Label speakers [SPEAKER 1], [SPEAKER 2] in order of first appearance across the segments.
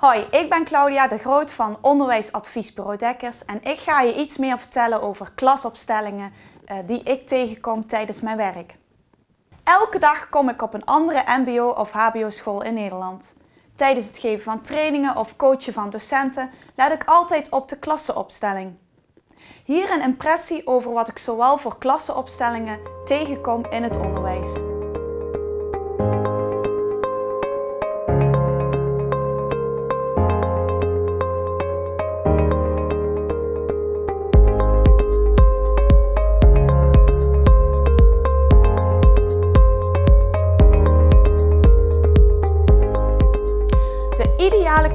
[SPEAKER 1] Hoi, ik ben Claudia de Groot van Onderwijsadviesbureau Dekkers en ik ga je iets meer vertellen over klasopstellingen uh, die ik tegenkom tijdens mijn werk. Elke dag kom ik op een andere mbo of hbo school in Nederland. Tijdens het geven van trainingen of coachen van docenten let ik altijd op de klassenopstelling. Hier een impressie over wat ik zowel voor klassenopstellingen tegenkom in het onderwijs.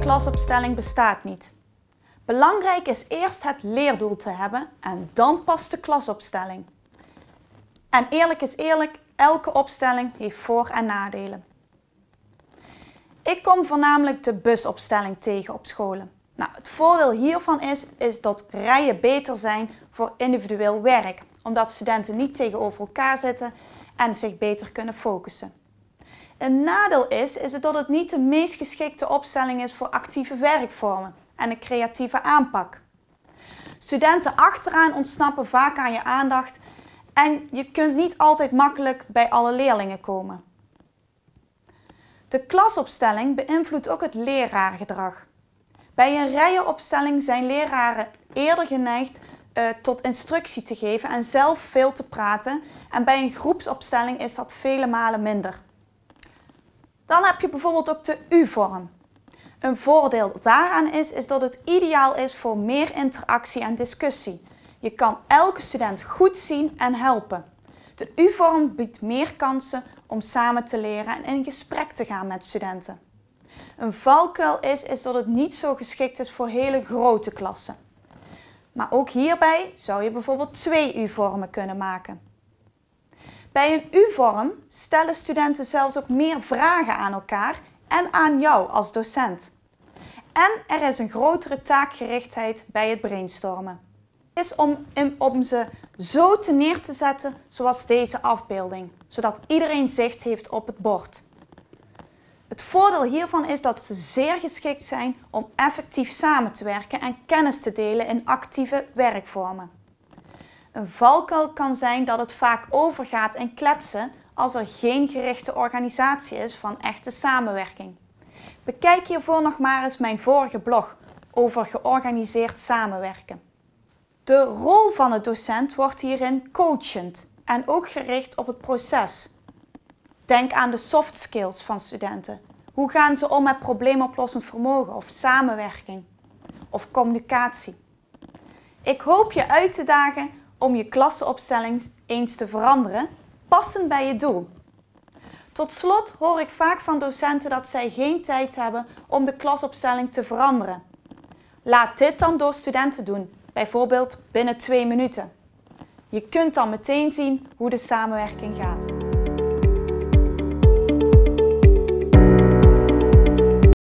[SPEAKER 1] Klasopstelling bestaat niet. Belangrijk is eerst het leerdoel te hebben en dan pas de klasopstelling. En eerlijk is eerlijk, elke opstelling heeft voor- en nadelen. Ik kom voornamelijk de busopstelling tegen op scholen. Nou, het voordeel hiervan is, is dat rijen beter zijn voor individueel werk, omdat studenten niet tegenover elkaar zitten en zich beter kunnen focussen. Een nadeel is, is dat het niet de meest geschikte opstelling is voor actieve werkvormen en een creatieve aanpak. Studenten achteraan ontsnappen vaak aan je aandacht en je kunt niet altijd makkelijk bij alle leerlingen komen. De klasopstelling beïnvloedt ook het leraargedrag. Bij een rijenopstelling zijn leraren eerder geneigd uh, tot instructie te geven en zelf veel te praten en bij een groepsopstelling is dat vele malen minder. Dan heb je bijvoorbeeld ook de U-vorm. Een voordeel daaraan is, is dat het ideaal is voor meer interactie en discussie. Je kan elke student goed zien en helpen. De U-vorm biedt meer kansen om samen te leren en in gesprek te gaan met studenten. Een valkuil is, is dat het niet zo geschikt is voor hele grote klassen. Maar ook hierbij zou je bijvoorbeeld twee U-vormen kunnen maken. Bij een U-vorm stellen studenten zelfs ook meer vragen aan elkaar en aan jou als docent. En er is een grotere taakgerichtheid bij het brainstormen. Het is om, om ze zo te neer te zetten zoals deze afbeelding, zodat iedereen zicht heeft op het bord. Het voordeel hiervan is dat ze zeer geschikt zijn om effectief samen te werken en kennis te delen in actieve werkvormen. Een valkuil kan zijn dat het vaak overgaat in kletsen als er geen gerichte organisatie is van echte samenwerking. Bekijk hiervoor nog maar eens mijn vorige blog over georganiseerd samenwerken. De rol van de docent wordt hierin coachend en ook gericht op het proces. Denk aan de soft skills van studenten. Hoe gaan ze om met probleemoplossend vermogen of samenwerking of communicatie? Ik hoop je uit te dagen om je klassenopstelling eens te veranderen, passend bij je doel. Tot slot hoor ik vaak van docenten dat zij geen tijd hebben om de klasopstelling te veranderen. Laat dit dan door studenten doen, bijvoorbeeld binnen twee minuten. Je kunt dan meteen zien hoe de samenwerking gaat.